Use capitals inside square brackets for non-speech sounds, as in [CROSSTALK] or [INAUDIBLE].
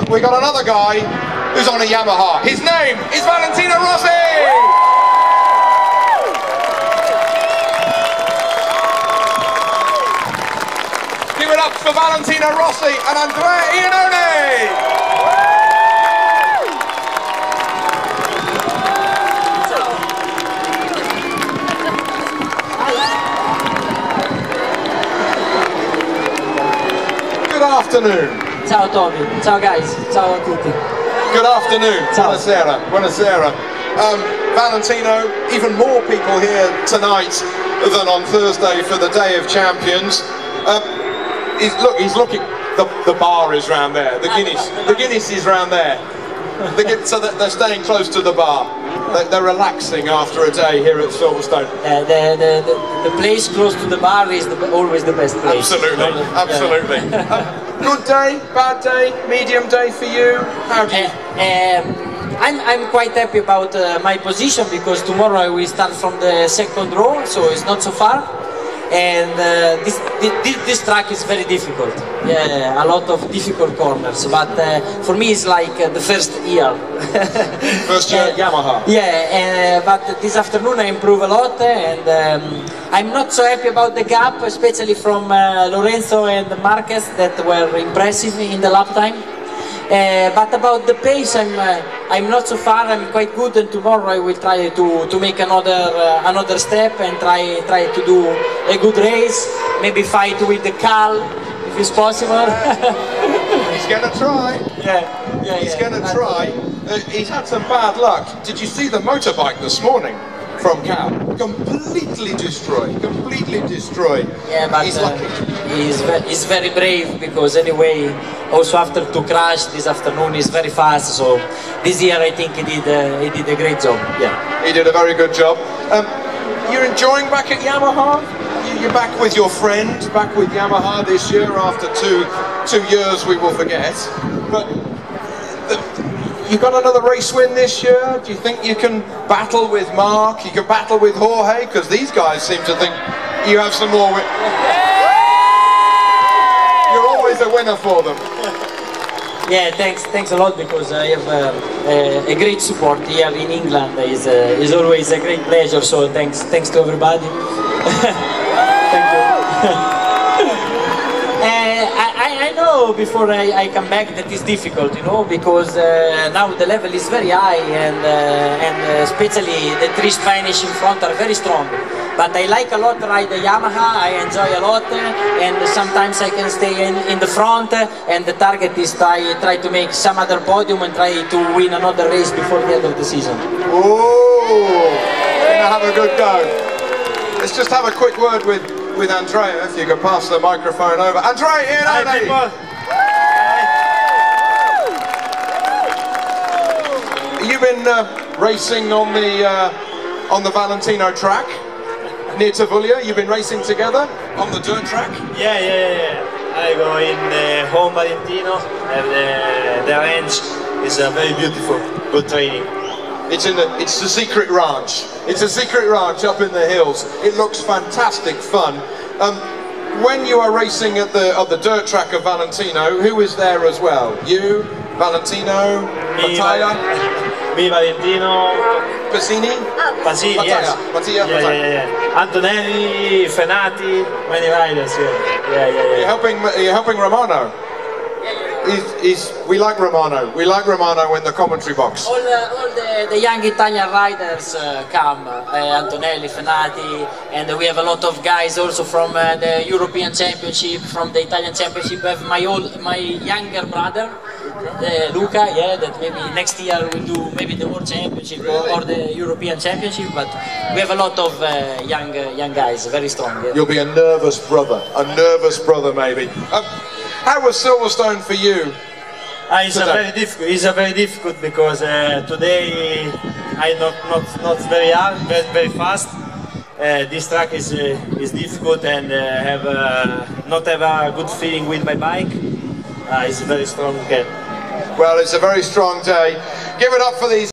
but we got another guy who's on a Yamaha. His name is Valentino Rossi! Give it up for Valentino Rossi and Andrea Iannone! Good afternoon. Ciao Tommy, ciao guys, ciao a tutti. Good afternoon. Ciao. Buonasera. Buonasera. Um, Valentino, even more people here tonight than on Thursday for the Day of Champions. Um, he's, look, he's looking. The, the bar is round there. The Guinness. The Guinness is round there. The, so they're staying close to the bar. They're, they're relaxing after a day here at Silverstone. Uh, the, the, the, the place close to the bar is the, always the best place. Absolutely. Absolutely. Um, [LAUGHS] good day, bad day, medium day for you. How do you? Uh, um, I'm, I'm quite happy about uh, my position because tomorrow I will start from the second row, so it's not so far. And uh, this, this this track is very difficult. Yeah, a lot of difficult corners. But uh, for me, it's like uh, the first year. [LAUGHS] First year at Yamaha. Yeah, uh, but this afternoon I improve a lot, and um, I'm not so happy about the gap, especially from uh, Lorenzo and Marquez that were impressive in the lap time. Uh, but about the pace, I'm uh, I'm not so far. I'm quite good, and tomorrow I will try to, to make another uh, another step and try try to do a good race. Maybe fight with the Cal if it's possible. [LAUGHS] He's to try. yeah, yeah, He's yeah. to try. Uh, he's had some bad luck. Did you see the motorbike this morning from Cal? Completely destroyed. Completely destroyed. Yeah, but he's uh, lucky. He's, ve- he's very brave because anyway, also after to crash this afternoon, he's very fast. So this year, I think he did uh, he did a great job. Yeah. He did a very good job. Um, you're enjoying back at Yamaha? You- You're back with your friend, back with Yamaha this year after two two years we will forget. But you got another race win this year. Do you think you can battle with Marc? You can battle with Jorge? Because these guys seem to think you have some more. Win- You're a winner for them. Yeah, thanks, thanks a lot because I have uh, a, a great support here in England. is uh, is always a great pleasure. So thanks, thanks to everybody. [LAUGHS] know before I, I come back that is difficult, you know, because uh, now the level is very high and uh, and uh, especially the three Spanish in front are very strong. But I like a lot to ride the Yamaha, I enjoy a lot and sometimes I can stay in, in the front and the target is try, try to make some other podium and try to win another race before the end of the season. Ooh, gonna have a good go. Let's just have a quick word with, with Andrea, if you could pass the microphone over. Andrea, here, Hi people! You've been uh, racing on the uh, on the Valentino track near Tavullia. You've been racing together on the dirt track. Yeah, yeah, yeah, yeah. I go in uh, home Valentino and uh, the ranch is a very beautiful, good training. It's in the it's the secret ranch. It's a secret ranch up in the hills. It looks fantastic fun. Um, when you are racing at the at the dirt track of Valentino, who is there as well? You, Valentino, Mattia, [LAUGHS] Val- me Valentino, Pasini. Pasi, Mattia, yes. Mattia, yeah, Mattia. yeah, yeah, yeah. Antonelli, Fenati, many riders, yeah. Yeah, yeah, You're helping you're helping Romano. He's, he's, we like Romano. We like Romano in the commentary box. All, uh, all the, the young Italian riders uh, come, uh, Antonelli, Fenati, and we have a lot of guys also from uh, the European Championship, from the Italian Championship. I have my old, my younger brother, uh, Luca, yeah, that maybe next year will do maybe the World Championship or, or the European Championship. But we have a lot of uh, young uh, young guys, very strong. Yeah. You'll be a nervous brother. A nervous brother, maybe. Um, how was Silverstone for you? Ah, it's a very difficult. It's a very difficult because uh, today I not not not very hard, very, very fast. Uh, this track is uh, is difficult and uh, have uh, not have a good feeling with my bike. Uh, it's a very strong. day. Well, it's a very strong day. Give it up for these.